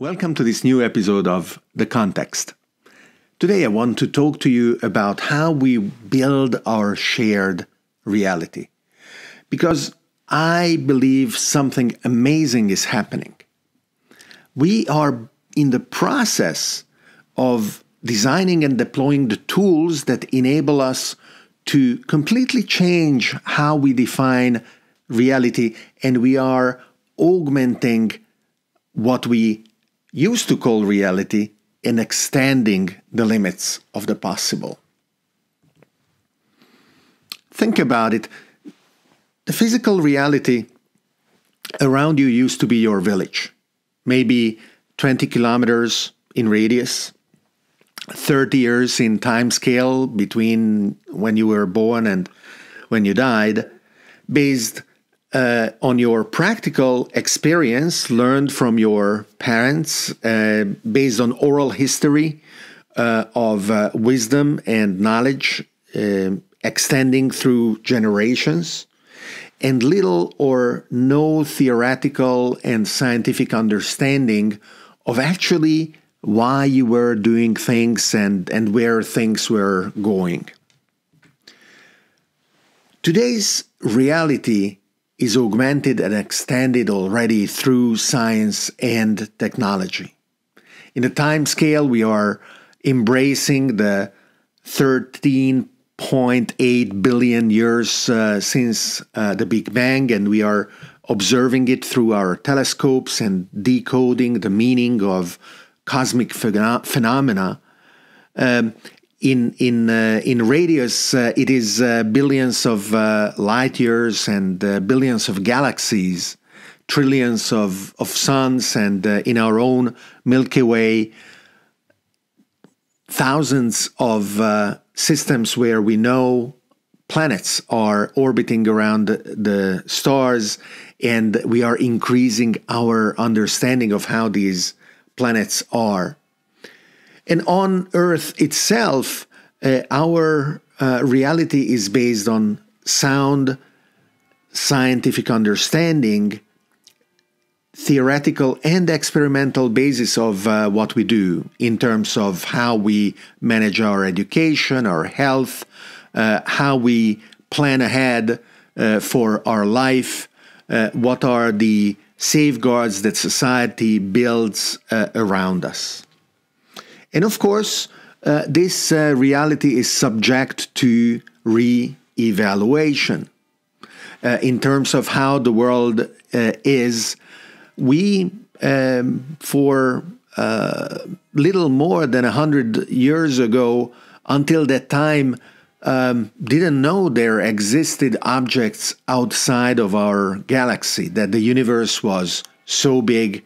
Welcome to this new episode of The Context. Today I want to talk to you about how we build our shared reality. Because I believe something amazing is happening. We are in the process of designing and deploying the tools that enable us to completely change how we define reality, and we are augmenting what we used to call reality in extending the limits of the possible. Think about it. The physical reality around you used to be your village, maybe 20 kilometers in radius, 30 years in time scale between when you were born and when you died, based uh, on your practical experience learned from your parents uh, based on oral history uh, of uh, wisdom and knowledge uh, extending through generations and little or no theoretical and scientific understanding of actually why you were doing things and, and where things were going. Today's reality is augmented and extended already through science and technology. In the time scale, we are embracing the 13.8 billion years uh, since uh, the Big Bang, and we are observing it through our telescopes and decoding the meaning of cosmic phenomena. Um, in in uh, in radius, uh, it is uh, billions of uh, light years and uh, billions of galaxies, trillions of of suns, and uh, in our own Milky Way, thousands of systems where we know planets are orbiting around the stars, and we are increasing our understanding of how these planets are. And on Earth itself, uh, our uh, reality is based on sound scientific understanding, theoretical and experimental basis of uh, what we do in terms of how we manage our education, our health, uh, how we plan ahead uh, for our life, uh, what are the safeguards that society builds around us. And of course, uh, this uh, reality is subject to re evaluation. Uh, in terms of how the world uh, is, we, um, for uh, little more than a hundred years ago, until that time, um, didn't know there existed objects outside of our galaxy, that the universe was so big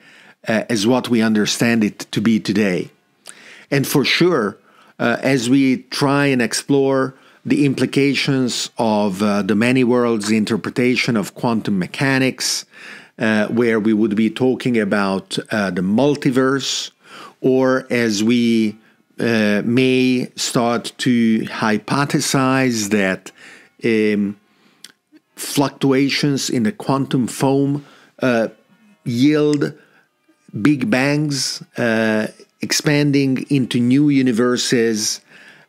uh, as what we understand it to be today. And for sure, uh, as we try and explore the implications of uh, the many worlds interpretation of quantum mechanics, uh, where we would be talking about uh, the multiverse, or as we uh, may start to hypothesize that um, fluctuations in the quantum foam uh, yield big bangs expanding into new universes,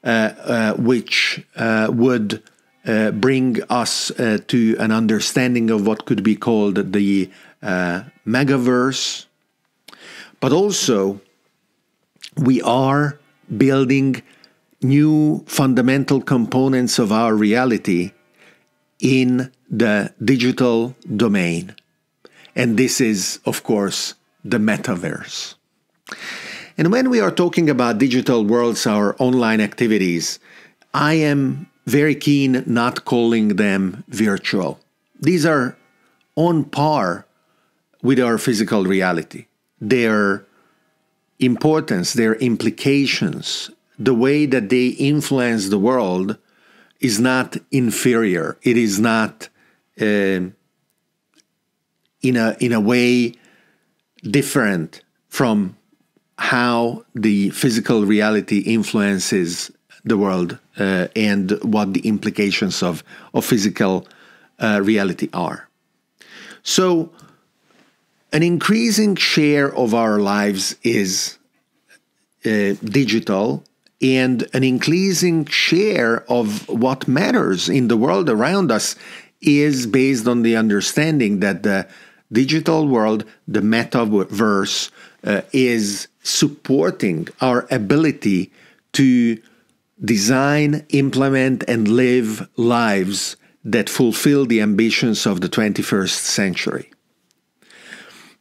uh, uh, which uh, would bring us to an understanding of what could be called the megaverse. But also, we are building new fundamental components of our reality in the digital domain. And this is, of course, the metaverse. And when we are talking about digital worlds, our online activities, I am very keen not calling them virtual. These are on par with our physical reality. Their importance, their implications, the way that they influence the world is not inferior. It is not uh, in a in a way different from how the physical reality influences the world uh, and what the implications of, of physical uh, reality are. So, an increasing share of our lives is uh, digital, and an increasing share of what matters in the world around us is based on the understanding that the digital world, the metaverse, uh, is supporting our ability to design, implement, and live lives that fulfill the ambitions of the 21st century.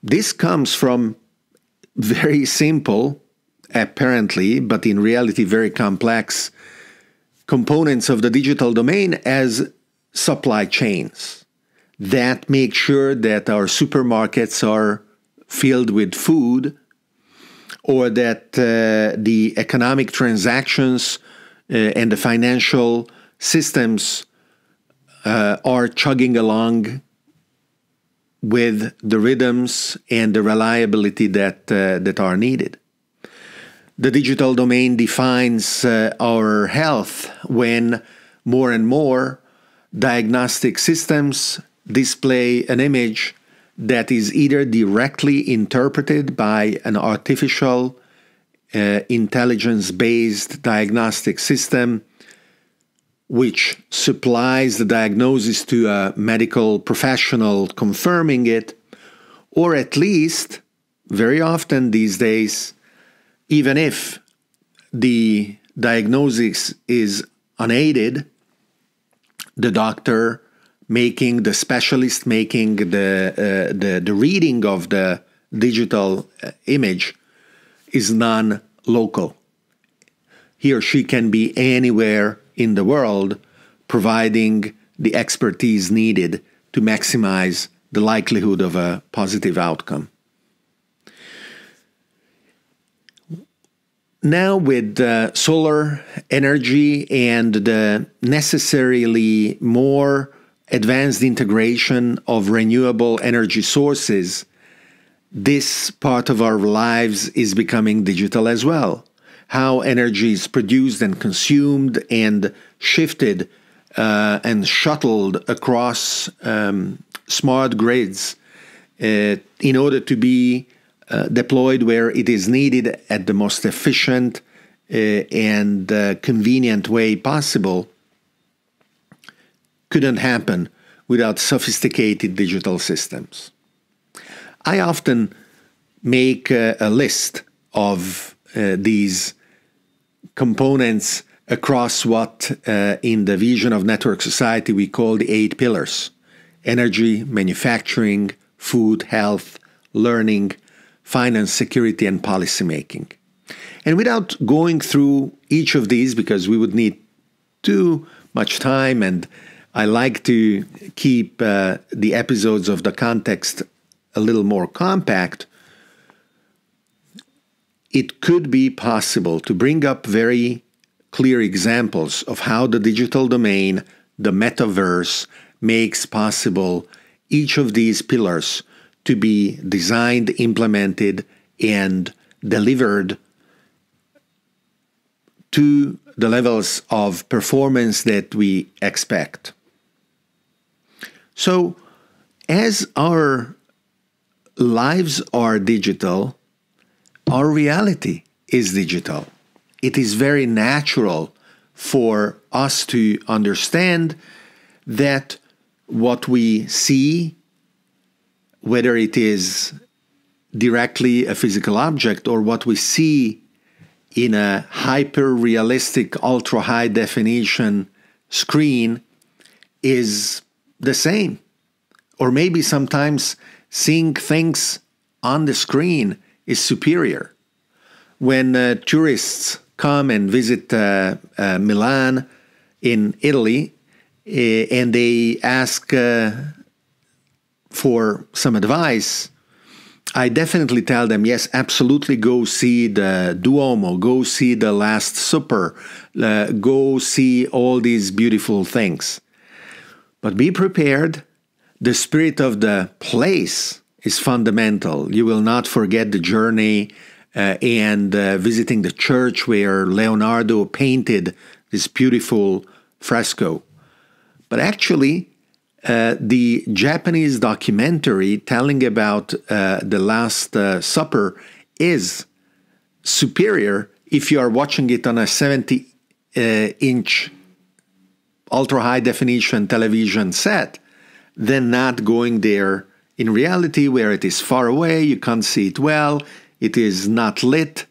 This comes from very simple, apparently, but in reality very complex components of the digital domain as supply chains that make sure that our supermarkets are filled with food or that uh, the economic transactions uh, and the financial systems uh, are chugging along with the rhythms and the reliability that that are needed. The digital domain defines uh, our health when more and more diagnostic systems display an image that is either directly interpreted by an artificial uh, intelligence based diagnostic system which supplies the diagnosis to a medical professional confirming it, or at least, very often these days, even if the diagnosis is unaided, the doctor making the specialist making the uh, the the reading of the digital uh, image is non-local. He or she can be anywhere in the world, providing the expertise needed to maximize the likelihood of a positive outcome. Now, with uh, solar energy and the necessarily more advanced integration of renewable energy sources, this part of our lives is becoming digital as well. How energy is produced and consumed and shifted uh, and shuttled across um, smart grids uh, in order to be uh, deployed where it is needed at the most efficient uh, and uh, convenient way possible couldn't happen without sophisticated digital systems. I often make uh, a list of uh, these components across what uh, in the vision of network society we call the eight pillars energy, manufacturing, food, health, learning, finance, security, and policymaking. And without going through each of these, because we would need too much time, and I like to keep uh, the episodes of the context a little more compact, it could be possible to bring up very clear examples of how the digital domain, the metaverse, makes possible each of these pillars to be designed, implemented, and delivered to the levels of performance that we expect. So, as our lives are digital, our reality is digital. It is very natural for us to understand that what we see whether it is directly a physical object or what we see in a hyper realistic, ultra high definition screen is the same. Or maybe sometimes seeing things on the screen is superior. When uh, tourists come and visit uh, uh, Milan in Italy eh, and they ask uh, for some advice, I definitely tell them, yes, absolutely go see the Duomo, go see the Last Supper, uh, go see all these beautiful things. But be prepared. The spirit of the place is fundamental. You will not forget the journey uh, and uh, visiting the church where Leonardo painted this beautiful fresco. But actually, uh, the Japanese documentary telling about uh, the Last uh, Supper is superior if you are watching it on a 70 uh, inch ultra high definition television set than not going there in reality where it is far away, you can't see it well, it is not lit,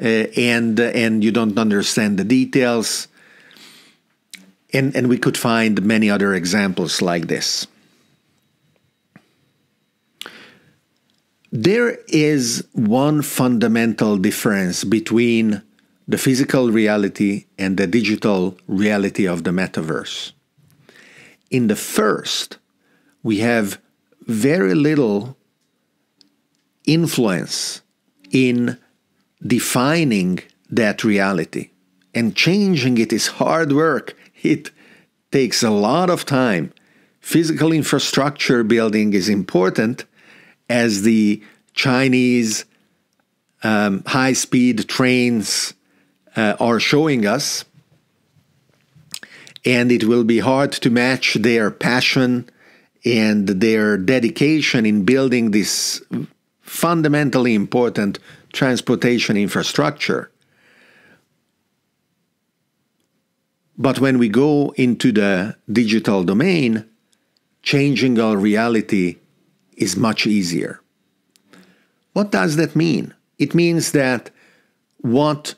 uh, and and you don't understand the details. And, and we could find many other examples like this. There is one fundamental difference between the physical reality and the digital reality of the metaverse. In the first, we have very little influence in defining that reality. And changing it is hard work. It takes a lot of time. Physical infrastructure building is important, as the Chinese um, high speed trains uh, are showing us. And it will be hard to match their passion and their dedication in building this fundamentally important transportation infrastructure. But when we go into the digital domain, changing our reality is much easier. What does that mean? It means that what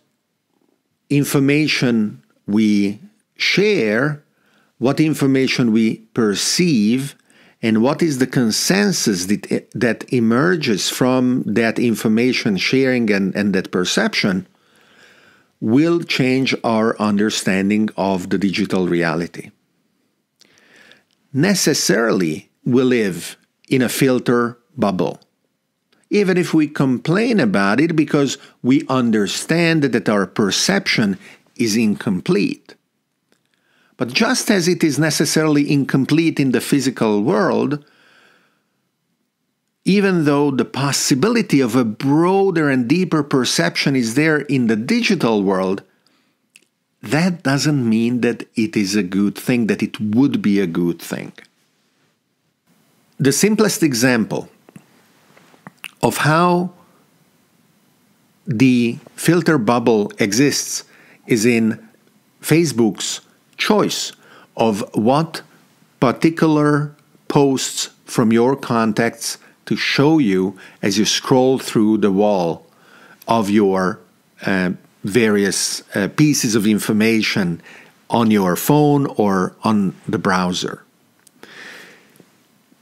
information we share, what information we perceive, and what is the consensus that, that emerges from that information sharing and, and that perception will change our understanding of the digital reality. Necessarily, we live in a filter bubble. Even if we complain about it because we understand that our perception is incomplete. But just as it is necessarily incomplete in the physical world, even though the possibility of a broader and deeper perception is there in the digital world, that doesn't mean that it is a good thing, that it would be a good thing. The simplest example of how the filter bubble exists is in Facebook's choice of what particular posts from your contacts to show you as you scroll through the wall of your uh, various uh, pieces of information on your phone or on the browser.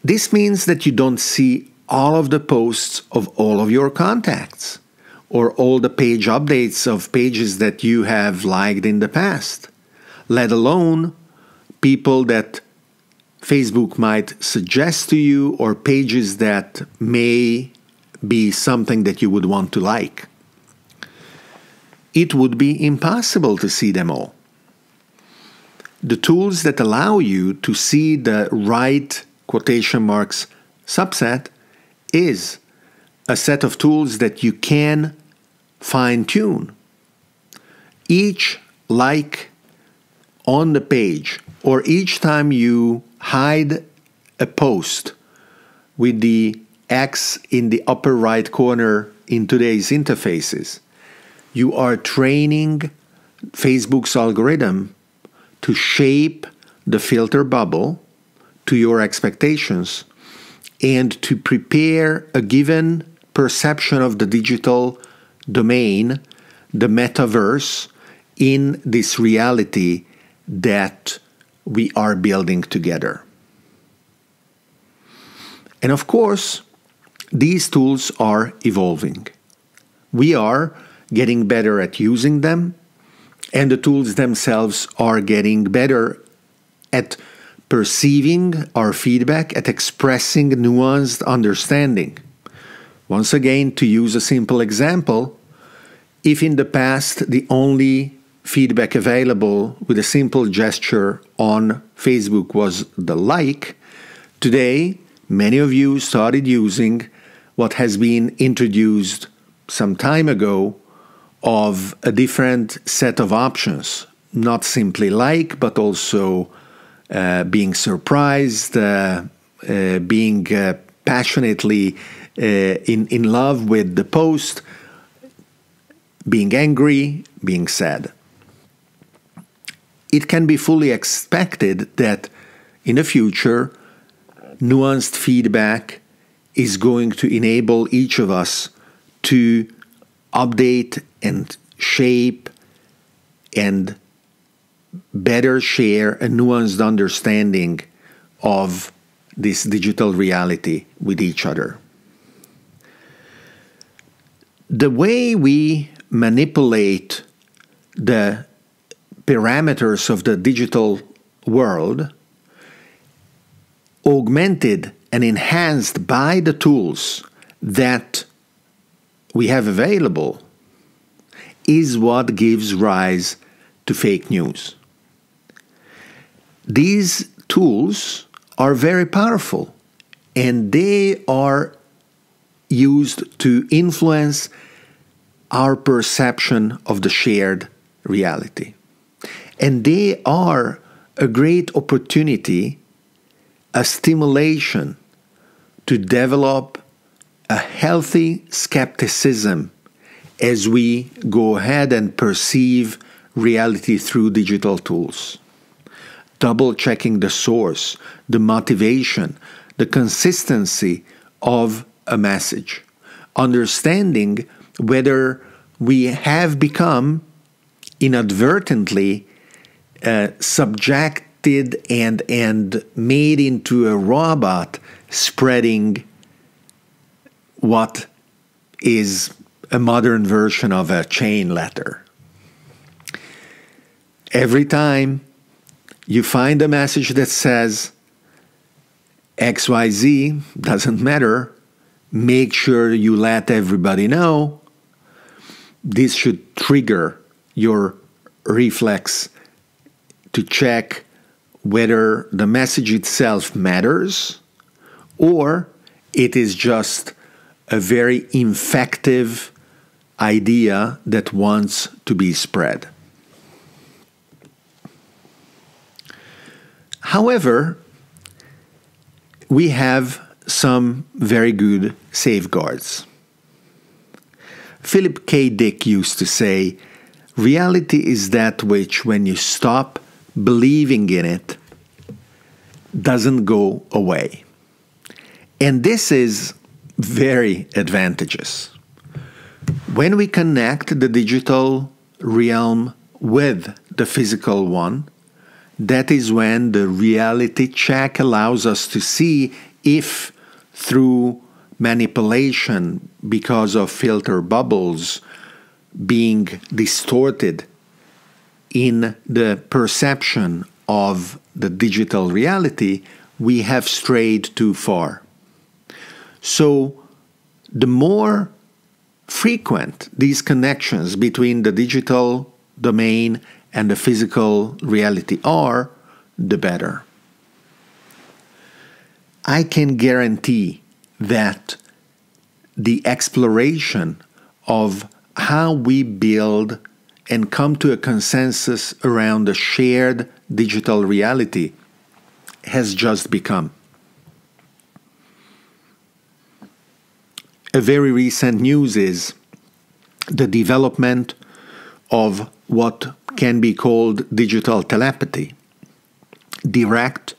This means that you don't see all of the posts of all of your contacts or all the page updates of pages that you have liked in the past, let alone people that Facebook might suggest to you or pages that may be something that you would want to like. It would be impossible to see them all. The tools that allow you to see the right quotation marks subset is a set of tools that you can fine tune. Each like on the page or each time you hide a post with the X in the upper right corner in today's interfaces, you are training Facebook's algorithm to shape the filter bubble to your expectations and to prepare a given perception of the digital domain, the metaverse, in this reality that we are building together. And of course, these tools are evolving. We are getting better at using them, and the tools themselves are getting better at perceiving our feedback, at expressing nuanced understanding. Once again, to use a simple example, if in the past the only feedback available with a simple gesture on Facebook was the like, today many of you started using what has been introduced some time ago of a different set of options, not simply like, but also being surprised, uh, uh, being uh, passionately in, in love with the post, being angry, being sad. It can be fully expected that in the future, nuanced feedback is going to enable each of us to update and shape and better share a nuanced understanding of this digital reality with each other. The way we manipulate the parameters of the digital world, augmented and enhanced by the tools that we have available, is what gives rise to fake news. These tools are very powerful and they are used to influence our perception of the shared reality. And they are a great opportunity, a stimulation to develop a healthy skepticism as we go ahead and perceive reality through digital tools. Double checking the source, the motivation, the consistency of a message, understanding whether we have become inadvertently uh, subjected and and made into a robot spreading what is a modern version of a chain letter. Every time you find a message that says XYZ, doesn't matter, make sure you let everybody know. This should trigger your reflex to check whether the message itself matters or it is just a very infective idea that wants to be spread. However, we have some very good safeguards. Philip K. Dick used to say, Reality is that which, when you stop believing in it, doesn't go away. And this is very advantageous. When we connect the digital realm with the physical one, that is when the reality check allows us to see if through manipulation because of filter bubbles being distorted in the perception of the digital reality, we have strayed too far. So, the more frequent these connections between the digital domain and the physical reality are, the better. I can guarantee that the exploration of how we build and come to a consensus around a shared digital reality has just become. A very recent news is the development of what can be called digital telepathy, direct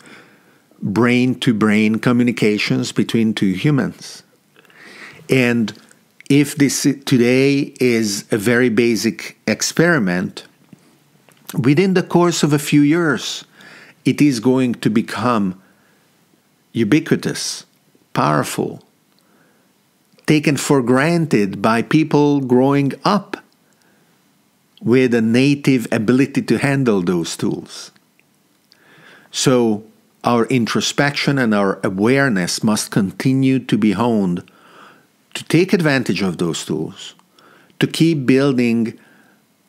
brain to brain communications between two humans. And if this today is a very basic experiment, within the course of a few years, it is going to become ubiquitous, powerful, taken for granted by people growing up with a native ability to handle those tools. So, our introspection and our awareness must continue to be honed to take advantage of those tools, to keep building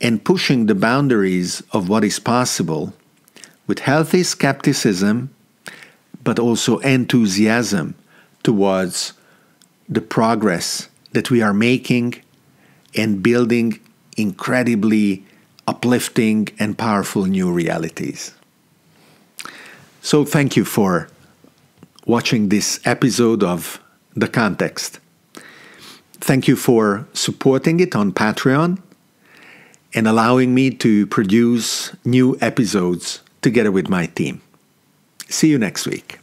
and pushing the boundaries of what is possible with healthy skepticism, but also enthusiasm towards the progress that we are making and building incredibly uplifting and powerful new realities. So thank you for watching this episode of The Context. Thank you for supporting it on Patreon and allowing me to produce new episodes together with my team. See you next week.